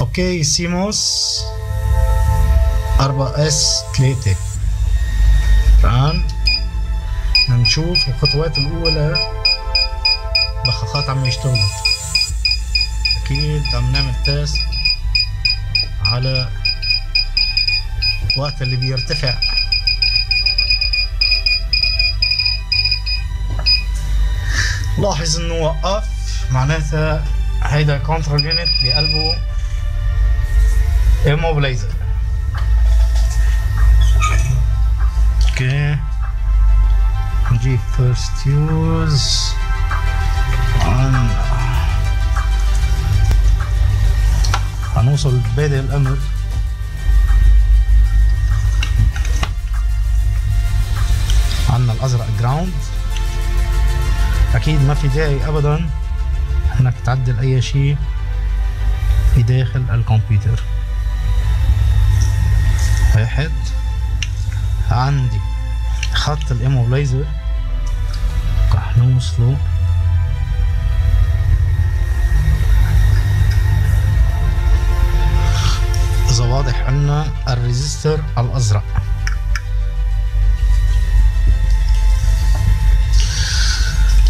OK Simos 4 S 3 الان نشوف الخطوات الاولى بخاخات عم يشتغلوا أكيد عم نعمل test على وقت اللي بيرتفع لاحظ انه وقف معناتها هيدا control unit بقلبه immobilizer. OK نجيب first use هنوصل بادئ الأمر. عنا الأزرق ground أكيد ما في داعي ابدا إنك تعدل أي شيء في داخل الكمبيوتر. واحد. عندي خط ال immobilizer رح نوصله إذا واضح عنا ال resistor الأزرق.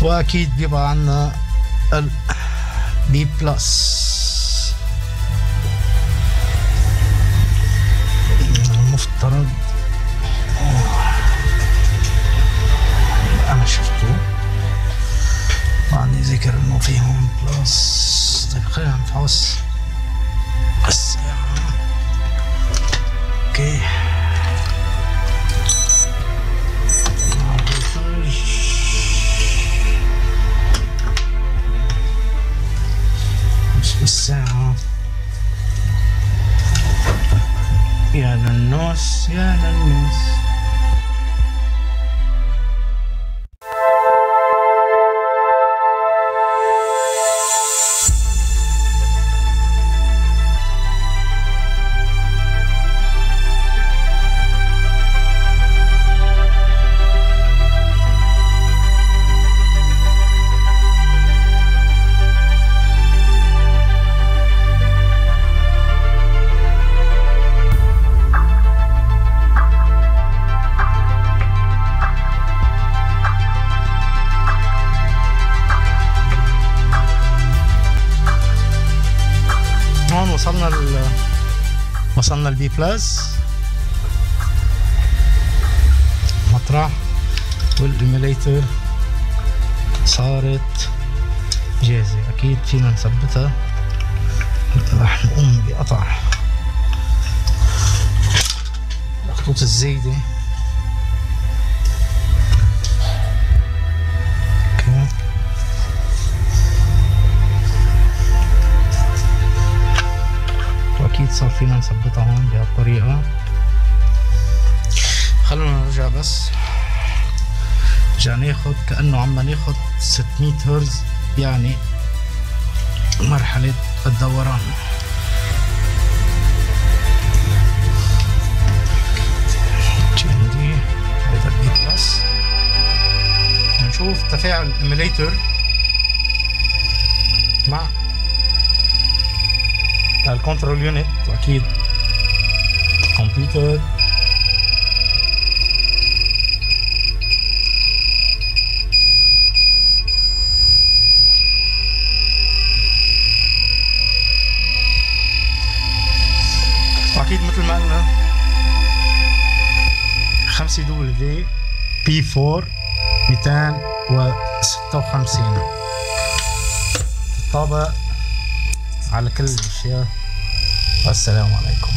وأكيد بيبقى عنا ال plus المفترض أنا شفته. وعندي ذكر إنه في هون plus طيب خلينا نفحص الساعة animals. Yan, animals. وصلنا ال وصلنا ال B plus مطرح. وال emulator صارت جاهزة. أكيد فينا نثبتها. رح نقوم بقطع. الخطوط الزايدة. فينا نثبتها هون بهالطريقة. خلونا نرجع بس. رجع ناخد كأنه عم ناخد 600 هرز يعني مرحلة الدوران. عندي هيدا نشوف تفاعل الايميليتر مع ال control unit واكيد كمبيوتر واكيد مثل ما قلنا 5 WP 4 256 تطابق على كل الاشياء والسلام عليكم.